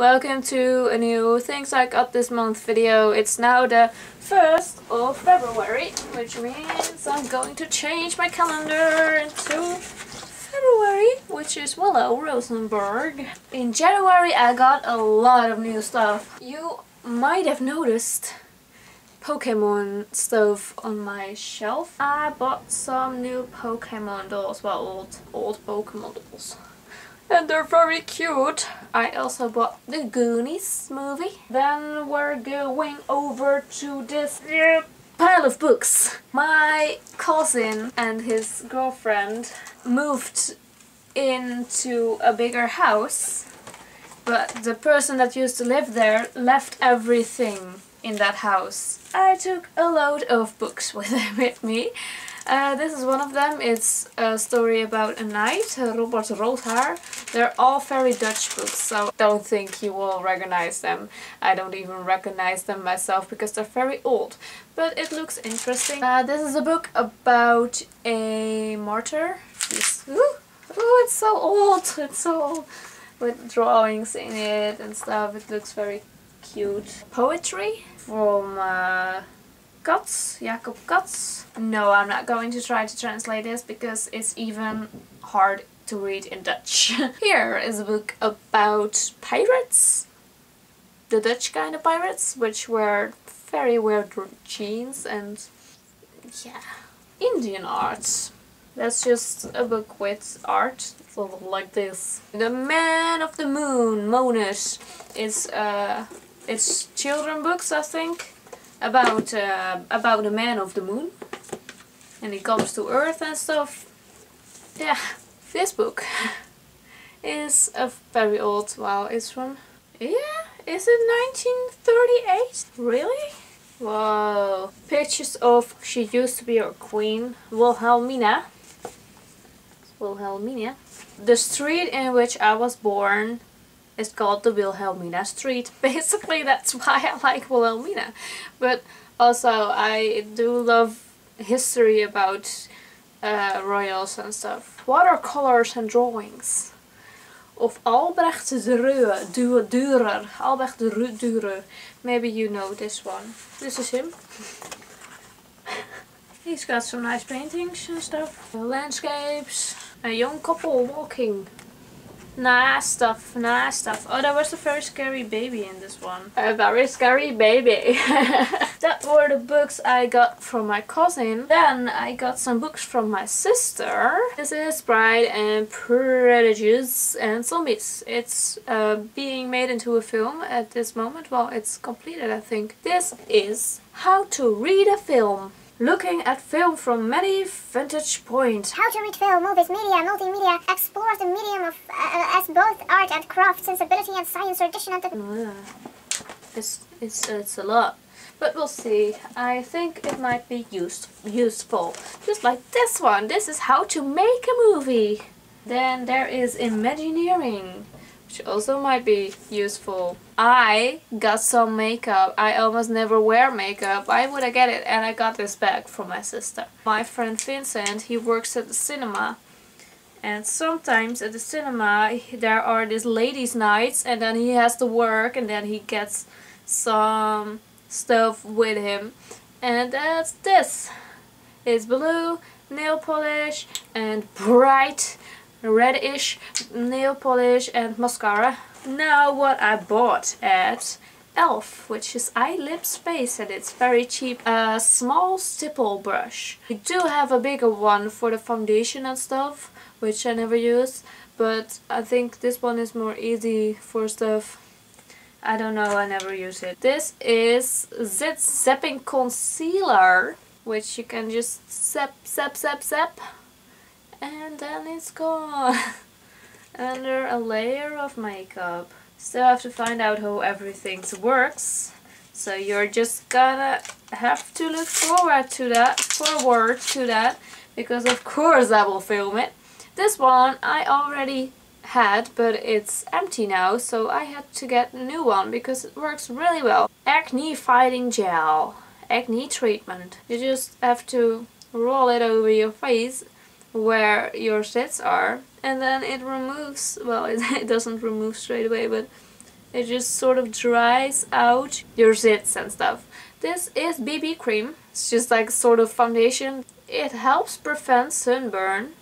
Welcome to a new Things I Got This Month video. It's now the 1st of February, which means I'm going to change my calendar into February, which is Willow Rosenberg. In January I got a lot of new stuff. You might have noticed Pokemon stuff on my shelf. I bought some new Pokemon dolls, well old, old Pokemon dolls. And they're very cute. I also bought the Goonies movie. Then we're going over to this uh, pile of books. My cousin and his girlfriend moved into a bigger house but the person that used to live there left everything in that house. I took a load of books with, with me. Uh, this is one of them. It's a story about a knight, uh, Robert Roodhaar. They're all very Dutch books, so don't think you will recognize them. I don't even recognize them myself because they're very old. But it looks interesting. Uh, this is a book about a martyr. Ooh, ooh, it's so old! It's so old! With drawings in it and stuff. It looks very cute. Poetry from uh, Cats, Jacob Cats. No, I'm not going to try to translate this because it's even hard to read in Dutch. Here is a book about pirates. The Dutch kind of pirates, which wear very weird jeans and yeah, Indian art. That's just a book with art, sort like this. The Man of the Moon, Monus, is uh, it's children books, I think, about uh, about the man of the moon, and he comes to Earth and stuff. Yeah, this book is a very old. Wow, it's from yeah, is it 1938? Really? Whoa. Pictures of she used to be a queen, Wilhelmina. Wilhelmina. The street in which I was born is called the Wilhelmina Street. Basically, that's why I like Wilhelmina. But also, I do love history about uh, royals and stuff. Watercolors and drawings of Albrecht Dürer. Dürer. Albrecht Dürer. Maybe you know this one. This is him. He's got some nice paintings and stuff. Landscapes. A young couple walking. Nice stuff, nice stuff. Oh, there was a very scary baby in this one. A very scary baby. that were the books I got from my cousin. Then I got some books from my sister. This is Pride and Prejudice and Zombies. It's uh, being made into a film at this moment. Well, it's completed, I think. This is How to Read a Film. Looking at film from many vantage points. How to read film, movies, media, multimedia, explores the medium of uh, as both art and craft, sensibility and science, tradition and... Uh, it's, it's, it's a lot. But we'll see. I think it might be used, useful. Just like this one. This is how to make a movie. Then there is Imagineering which also might be useful. I got some makeup. I almost never wear makeup. Why would I get it? And I got this bag from my sister. My friend Vincent, he works at the cinema. And sometimes at the cinema there are these ladies nights and then he has to work and then he gets some stuff with him. And that's this. It's blue, nail polish and bright reddish nail polish and mascara. Now what I bought at e.l.f. which is eyes lips face and it's very cheap. A small stipple brush. I do have a bigger one for the foundation and stuff which I never use but I think this one is more easy for stuff I don't know, I never use it. This is Zit Zapping Concealer, which you can just zap, zap, zap, zap and then it's gone under a layer of makeup. Still have to find out how everything works. So you're just gonna have to look forward to that, forward to that, because of course I will film it. This one I already had, but it's empty now, so I had to get a new one because it works really well. Acne Fighting Gel, acne treatment. You just have to roll it over your face where your sets are and then it removes, well it, it doesn't remove straight away but It just sort of dries out your zits and stuff. This is BB cream. It's just like sort of foundation. It helps prevent sunburn.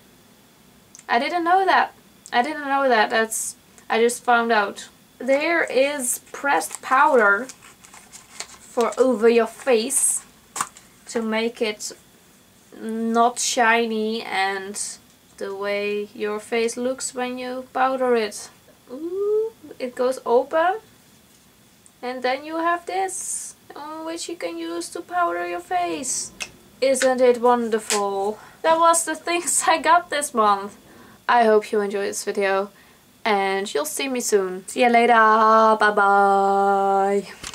I didn't know that. I didn't know that. That's I just found out. There is pressed powder for over your face to make it not shiny and the way your face looks when you powder it. Ooh, it goes open and then you have this which you can use to powder your face. Isn't it wonderful? That was the things I got this month. I hope you enjoyed this video and you'll see me soon. See you later. Bye bye.